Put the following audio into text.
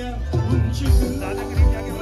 ya, un chico, la alegría que me.